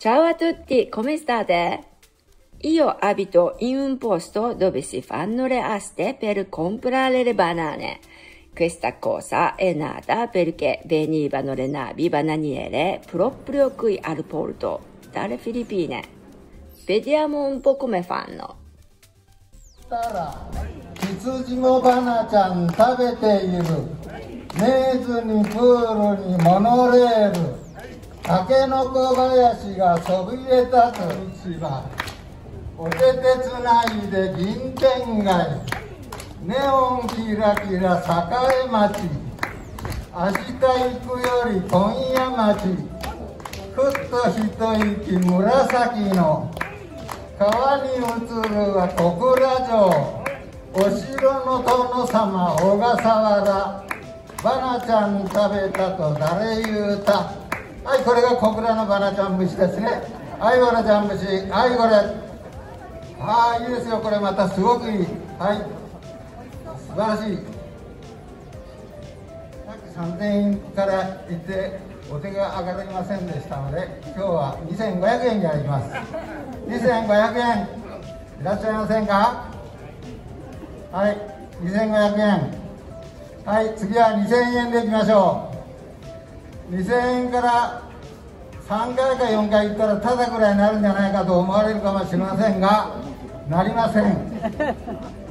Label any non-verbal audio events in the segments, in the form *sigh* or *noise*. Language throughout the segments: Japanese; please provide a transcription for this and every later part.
Ciao a tutti, come state? Io abito in un posto dove si fanno le aste per comprare le banane. Questa cosa è nata perché venivano le navi bananiere proprio qui al porto dalle Filippine. Vediamo un po' come fanno.たら羊もバナちゃん食べている。メーズにプールにモノレール。タケノコ林がそびれたと市場おててつないで銀天街ネオンキラキラ栄町明日行くより今夜町。ふっと一息紫の川に映るは小倉城お城の殿様小笠原バナちゃん食べたと誰言うたはいこれが小倉のバナちゃん節ですね。はいバナちゃん節。はいこれ。はいいいですよこれまたすごくいい。はい。素晴らしい。3000円から言ってお手が上がりませんでしたので今日は2500円からいきます。2500円。いらっしゃいませんか？はい2500円。はい次は2000円でいきましょう。2000円から3回か4回行ったらただぐらいになるんじゃないかと思われるかもしれませんがなりません。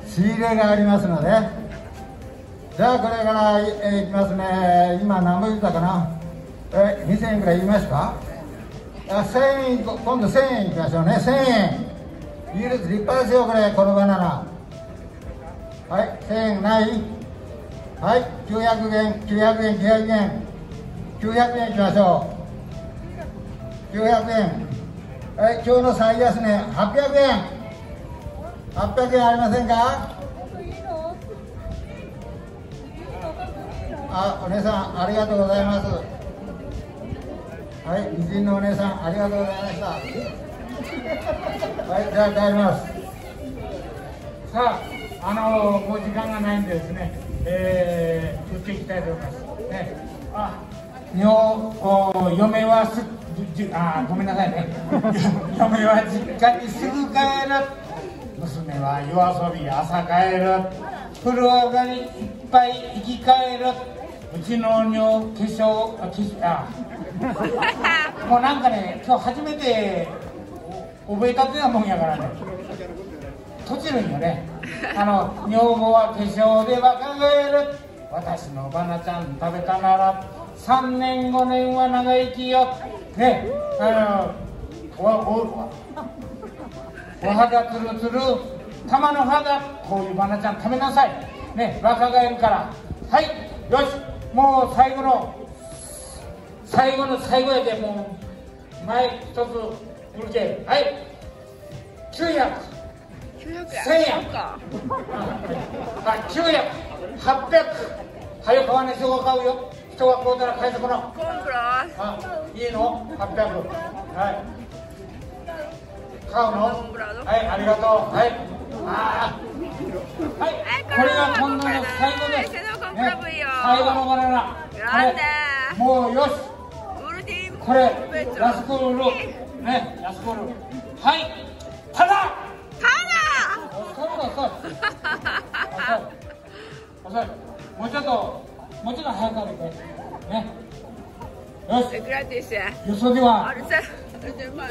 仕入れがありますので。じゃあこれから、え、いきますね。今何本言ったかな。え2000円くらい言いますか。あ1000円今度1000円いきましょうね。1000円。立派ですよこれ。このバナナ。はい1000円ない。はい900円900円900円900円いきましょう。900円。はい今日の最安値800円。800円ありませんか？あお姉さんありがとうございます。はい美人のお姉さんありがとうございました。はいじゃあ帰ります。さあ、あのもう時間がないんでですね、えー、打っていきたいと思います。ね、あ、女お嫁はすじあごめんなさいね。*laughs* 嫁は実家にすぐ帰る。娘は夜遊び朝帰る。風呂上がりいっぱい生き返る。うちの女化粧あ化粧あ *laughs* もうなんかね今日初めて覚えたてなもんやからね。閉じるんよねあの *laughs* 女房は化粧で若返る私のバナちゃん食べたなら3年5年は長生きよ。ね。あのおおお肌つるつる玉の肌こういうバナちゃん食べなさい。ね。若返るから。はい。よし。もう最後の最後の最後やでもう。前一つ売るけはい。900 1000円。*laughs* あ900、800早く買わね人が買うよ人が買うたら返してもらうあいいの ?800 はい。買うの？はいありがとう。はい。あはい。これが今度の最後です、ね、最後のバナナもうよし。これ安く売るね安く売るはい。ただ。遅い遅い遅いもうちょっともうちょっと早く歩いてね。よし。よそでは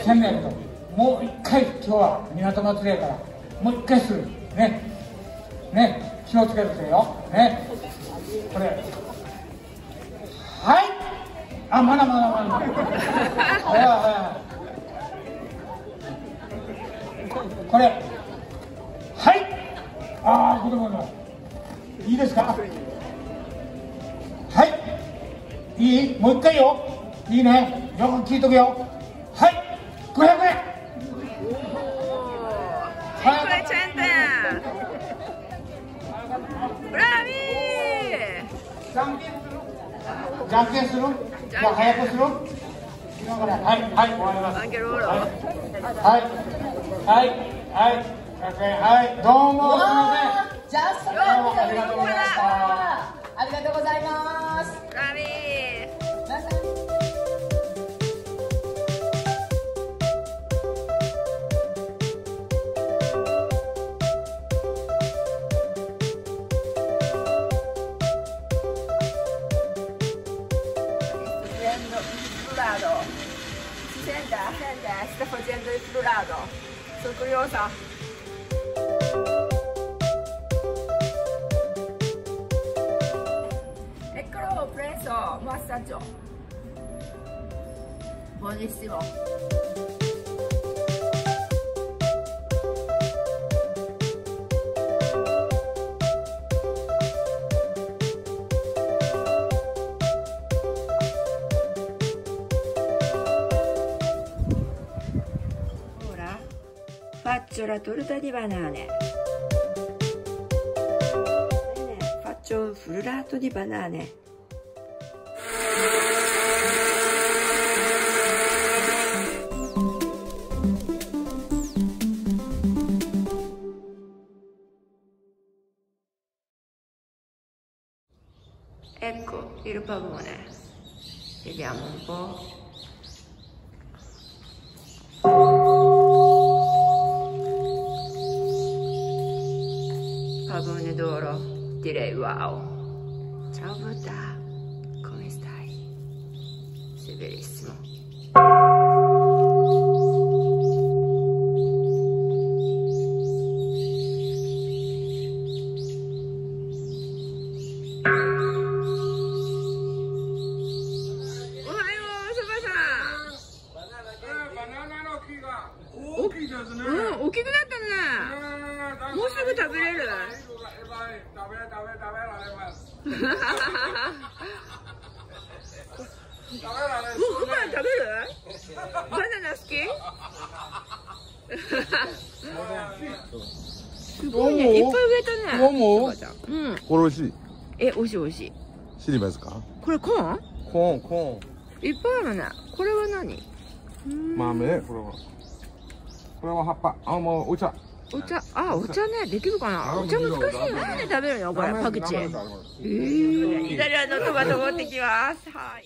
1000円と。もう一回今日は港祭りやからもう一回する。ね。ね。気をつけてよ。ね。これ。はい。あまだまだまだ。まだはい。はい。これ。はい。ああ子供のいいですか？いい？いもう一回よ。いいね。よく聞いとくよ。はい。500円はい500円。ブラビーじゃんけんする？じゃんけんする？じゃあ早くするはい。はい。終わりますはい。はい。はい。はい。どうも。すみませんジャストありがとうございました。ありがとうございます esplorado. Gente, gente, sta facendo esplorado. Sono curiosa. Eccolo, ho preso massaggio. Buonissimo. Faccio la torta di banane. Bene, faccio un frullato di banane. Ecco il pavone. Vediamo un po'. Pavone d'oro, direi wow. Ciao Buddha, come stai? Sei verissimo. ったね。もうすぐ食べれる食べ食べ食べられます。食べられもうご飯食べるバナナ好きすごいね、いっぱい植えたね。どうもそばちゃんうん。これ美味しいえ、美味しい美味しい。知りますかこれコーンコーンコーンいっぱいあるね。これは何豆これはこれは葉っぱあもうお茶お茶、あ、お茶ね、できるかな？あお茶難しいよね。食べるのこれ、パクチー。えー、イタリアのトマト持ってきます。はい。